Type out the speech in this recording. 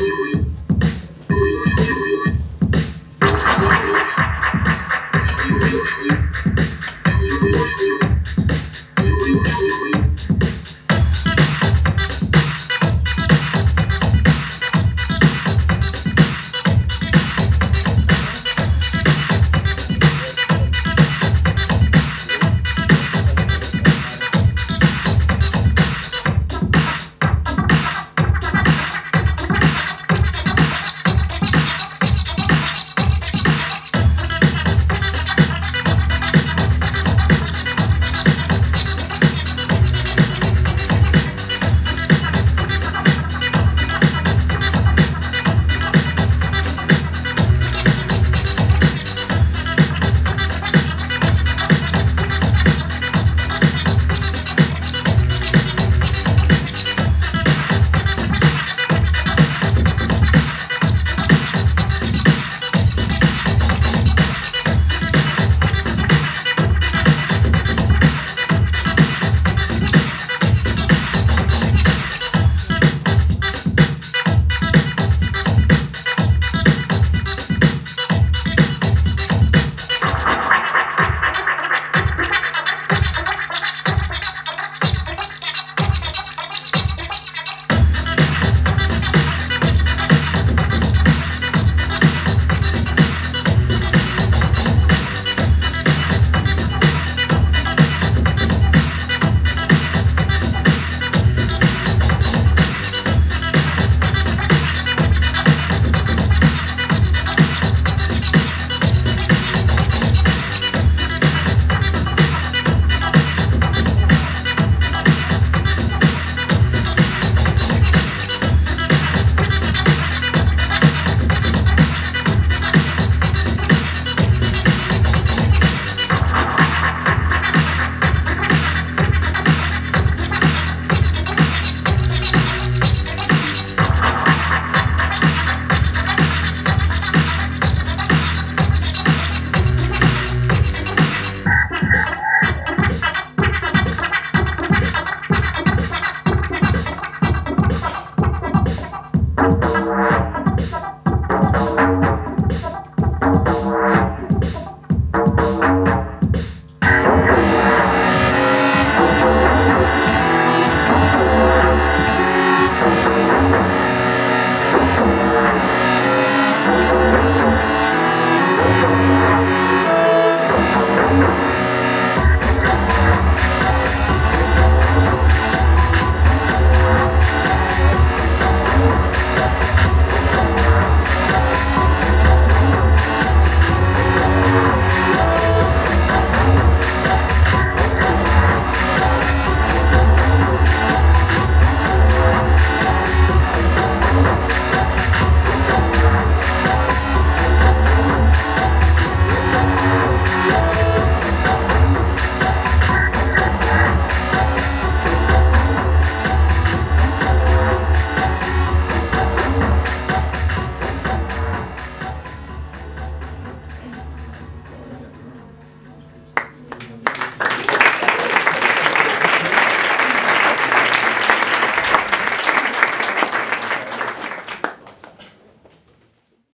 you